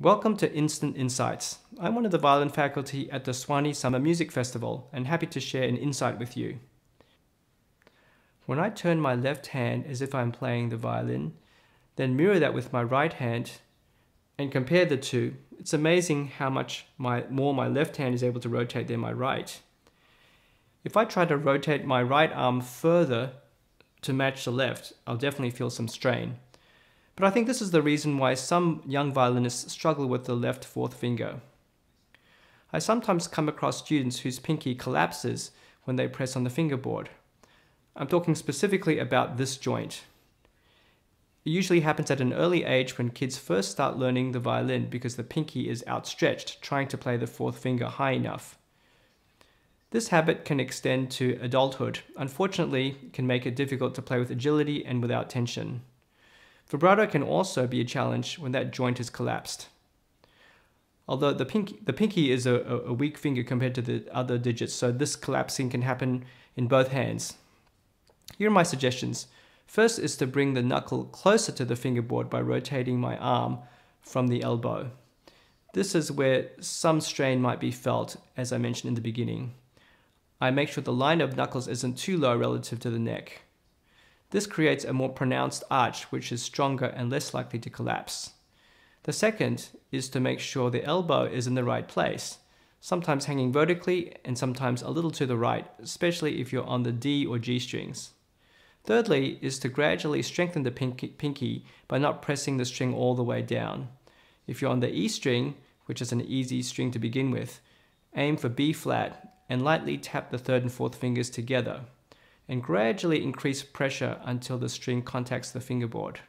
Welcome to Instant Insights. I'm one of the violin faculty at the Sewanee Summer Music Festival and happy to share an insight with you. When I turn my left hand as if I'm playing the violin, then mirror that with my right hand and compare the two, it's amazing how much my, more my left hand is able to rotate than my right. If I try to rotate my right arm further to match the left, I'll definitely feel some strain. But I think this is the reason why some young violinists struggle with the left fourth finger. I sometimes come across students whose pinky collapses when they press on the fingerboard. I'm talking specifically about this joint. It usually happens at an early age when kids first start learning the violin because the pinky is outstretched, trying to play the fourth finger high enough. This habit can extend to adulthood. Unfortunately, it can make it difficult to play with agility and without tension. Vibrato can also be a challenge when that joint is collapsed. Although the pinky, the pinky is a, a weak finger compared to the other digits, so this collapsing can happen in both hands. Here are my suggestions. First is to bring the knuckle closer to the fingerboard by rotating my arm from the elbow. This is where some strain might be felt, as I mentioned in the beginning. I make sure the line of knuckles isn't too low relative to the neck. This creates a more pronounced arch which is stronger and less likely to collapse. The second is to make sure the elbow is in the right place, sometimes hanging vertically and sometimes a little to the right, especially if you're on the D or G strings. Thirdly is to gradually strengthen the pinky, by not pressing the string all the way down. If you're on the E string, which is an easy string to begin with, aim for B flat and lightly tap the third and fourth fingers together and gradually increase pressure until the string contacts the fingerboard,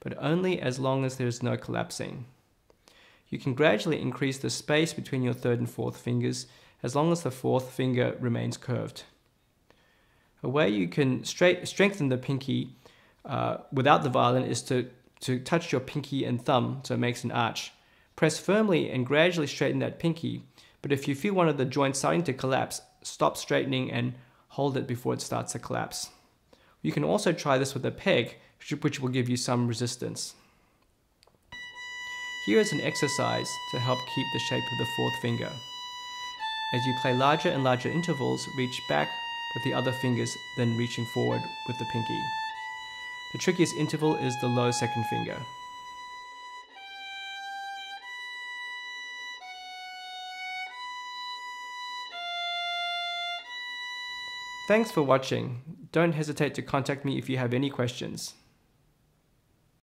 but only as long as there is no collapsing. You can gradually increase the space between your third and fourth fingers as long as the fourth finger remains curved. A way you can straight, strengthen the pinky uh, without the violin is to, to touch your pinky and thumb so it makes an arch. Press firmly and gradually straighten that pinky, but if you feel one of the joints starting to collapse, stop straightening and hold it before it starts to collapse. You can also try this with a peg, which will give you some resistance. Here is an exercise to help keep the shape of the fourth finger. As you play larger and larger intervals, reach back with the other fingers, then reaching forward with the pinky. The trickiest interval is the low second finger. Thanks for watching. Don't hesitate to contact me if you have any questions.